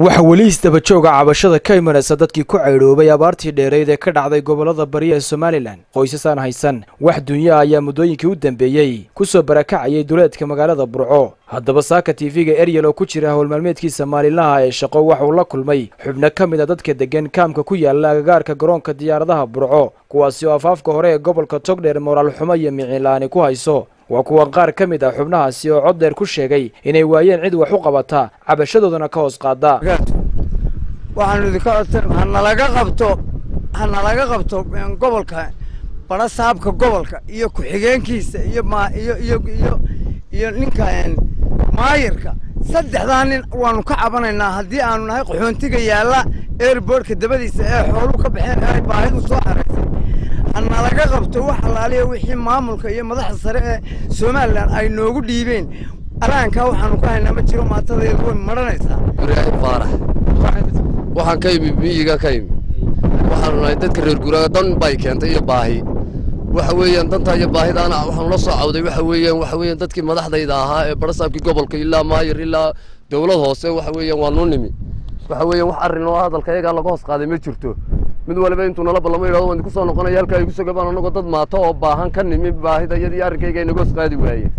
waxaa weli isdabajooga cabashada ka imanaysa dadkii ku caydhoobay abaartii dheerayd ee ka dhacday gobollada bari ee somalilan qoysasaan haysan wax dunya ayaa muddooyinkii u dambeeyey. Ku soo barakacayay duleedka magaalada burco. Haddaba saaka tv-ga eryel oo ku jira howlmaalmeedkiisa maalinlaha ee shaqo waxauu la kulmay xubno ka mid a dadka deggan kaamka ku yaalla agagaarka garoonka diyaaradaha burco kuwaasi oo afaafka hore ee gobolka togdheer moraal xumo iyo miciinla-aani ku hayso waa kuwa qaar ka mid ah xubnahaasi oo cod dheer ku sheegay inay waayeen cid wax u qabata cabashadoodana ka hoos qaada waxaanu idinka codsan hanalaga qabto hanalaga qabto gobolka bara saabka gobolka iyo ku-xigeenkiisa iyo iyo iyo iyo iyo ninka maayirka. Saddexdaa nin waanu ka cabanaynaa haddii aanu nahay qaxoontiga yaalla airboortka dabadiisa ee xoolu ka baxeen ee baahidu soo xaraysay hanalaga qabto wax allaaliya wixii maamulka iyo madaxda sare ee somalilan ay noogu dhiibeen. Alaankaa waxaanu ka haynaa ma jiro maatadeedu way maranaysaa. Ibraahim faarax waxaan ka imi miyiga ka imi waxaanu nahay dadka reer guuraaga dan bay keentay iyo baahi. Waxa weeyaan dantaa iyo baahidaana waxaanu la soo cawday waxa weeyaan waxa weeyaan dadkii madaxdayda ahaa ee barasaabkii gobolka ilaa maayir ilaa dowlad hoose waxa weeyaan waa nuu nimi waxa weeyaan wax arrin oo hadalka iyagaa laga hoos qaaday ma jirto mid waliba intuu nala ballamo yidhahdo waan idinku soo noqonaya halkaa igu sogabaan annagoo dad maato oo baahan ka nimi baahida iyadii arrinkayga inaga hoos qaadi waayeen.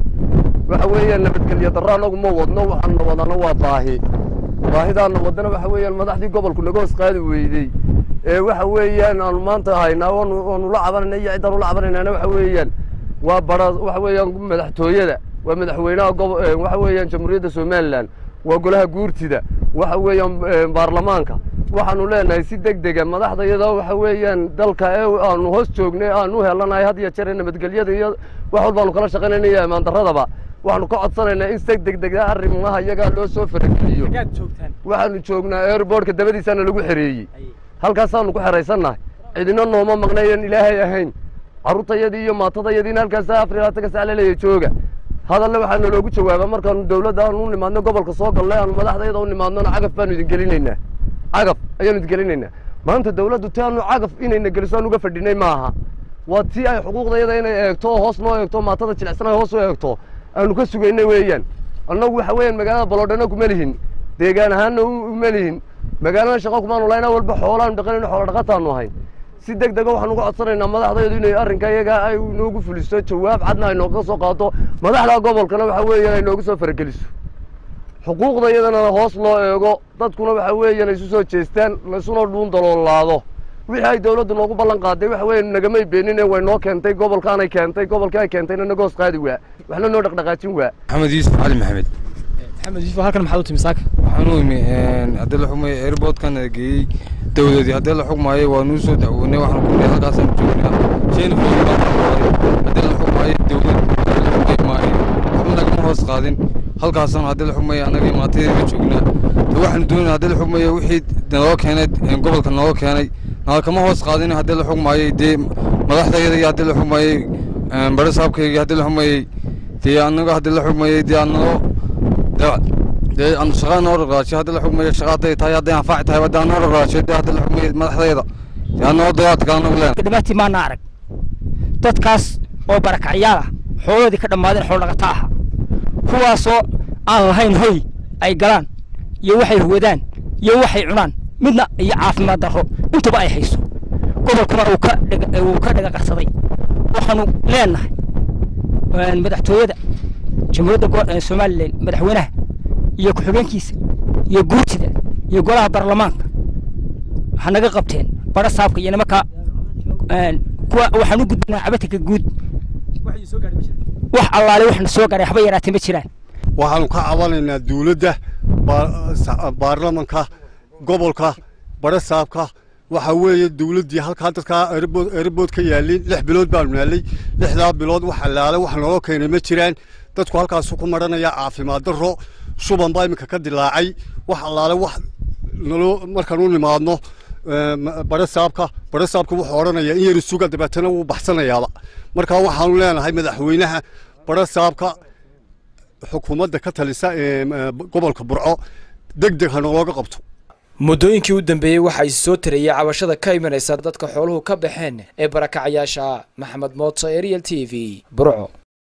Waxa weeyaan nabadgelyo darro annagu ma wadno waxaanna wadano waa baahi. Baahidaanna wadana waxa weeyaan madaxdii gobolku naga hoos qaadi weydey. Ee waxa weeyaan aanu maanta haynaa waanu la cabanayna iyo ciddaan ula cabanaynaana waxa weeyaan waa bara waxa weeyaan madaxtooyada waa madaxweynaha gobo waxa weeyaan jamhuuriyadda somalilan waa golaha guurtida waxa weeyaan baarlamaanka waxaanu leenahay si deg dega madaxda iyadoo waxa weeyaan dalka ee aanu hoos joognay aanu helanahay had iyo jeer ee nabadgelyada iyo wax walbaanu kala shaqaynayna iyo imaan darradaba waxaanu ka codsanaynaa in si deg deg arrimaha iyagaa loo soo farageliyo waxaanu joognaa airboortka dabadiisaana lagu xereeyey halkaasaanu ku xeraysannahay cidina nooma maqnayan ilaahay ahayn carruurtayadii iyo maatadayadiina halkaasa afar iyo labaatan ka sac laleeya jooga hadalle waxaana loogu jawaaba markaanu dawladda aanu u nimaadno gobolka soo gallay aanu madaxdayada u nimaadnona cagaf baanu idin gelinaynaa cagaf ayaanu idin gelinaynaa. Maanta dawladdu ti aanu cagaf inayna geliso aan uga fadhinay maaha. Waa tii ay xuquuqdayada inay eegto oo hoos noo eegto maatada jilicsan ay hoos u eegto aanu ka sugaynay weeyaan. Annagu waxa weeyaan magaalada baloodhana kuma lihin. Deegaan ahaanna uma lihin. Magaalada shaqo kumaanu lahayn walba xoolaanu dhaqanayno xoola dhaqataanu ahayn. Si deg dega waxaanu uga codsanaynaa madaxdaydu inay arrinka iyagaa ay noogu fuliso jawaab cadna ay nooga soo qaato. Madaxda gobolkana waxa weeyaan ay noogu soo farageliso xuquuqda iyadana hoos loo eego. Dadkuna waxa weeyaan ay isu soo jeestaan laysuna dhuun daloolaado. Wixii ay dawladdu noogu ballan qaaday waxa weeye nagamay beenine way noo keentay gobolkaanay keentay gobolkii ay keentayna naga hoos qaadi waa. Waxna noo dhaqdhaqaajin waa. Maxamed yuusuf cali maxamed. Maxamed yuusuf halkan maxaad u timi saaka waxaan u imi haddii la xugmayo airboodkan geeyey dawladii haddii la xugmaayo waa nuu soo dacwoonay waxaan ku halkaasaan joognaa shayna haddii la xugmaayo dawlad waxba nagama hoos qaadin halkaasaan haddii la xugmayo annaga imaatadeeda joognaa waxaan doonay haddii la xugmayo wixii naloo keenay gobolka naloo keenay. Kama hoos qaadin haddii la xugmaayey dee madaxdayada iyo haddii la xugmaayey bari saabkayga haddii la xugmayey dee annaga haddii la xugmayey dee annagoo dee shaqaa noo raraajiyo haddii la xugmayo shaqa hadday tahay hadday anfaaci tahay haddii aan noo raraajiyo dee haddii la xugmayo madaxdayada dee annagoo dagaadka kale nagu leen dhibaatii maana arag. Dadkaas oo barakacyaal ah xoolahoodii ka dhammaadeen xoolo dhaqata aha kuwaasoo aan lahayn hoy ay galaan iyo waxay huwadaan iyo waxay cunaan midna iyo caafimaad darro intuba ay hayso. Gobolkuna uu ka uu ka dhaga qarsaday. Waxaanu leenahay madaxtooyada jamhuuriyadda somalilan madaxweynaha iyo ku-xigeenkiisa iyo guurtida iyo golaha baarlamaanka waxaa naga qabteen bara saabka iyo nimanka kuwa waxaan u gudbinaa cabatanka guud wax allaale waxna soo gaaray waxba yaraatee ma jiraan. Waxaanu ka cabanaynaa dawladda baarlamanka gobolka bara saabka waxa weeye dawladdii halkaa dadkaa airbood ka yaalin lix bilood baanu naallay. Lixdaa bilood wax allaale wax naloo keenay ma jiraan. Dadku halkaasu ku maranaya caafimaad darro shuban baa iminka ka dilaacay. Wax allaale wax naloo markaan u nimaadno bara saabka bara saabka wuxuu odhanayaa in yari suga dabeetana wuu baxsanayaaba. Markaa waxaanu leenahay madaxweynaha bara saabka xukuumadda ka talisa ee gobolka burco deg deg ha nalooga qabto. Muddooyinkii u dambeeyey waxaa is soo tarayay cabashada ka imanaysa dadka xooluhu ka baxeen ee barakacayaasha maxamed mooto ariel t v burco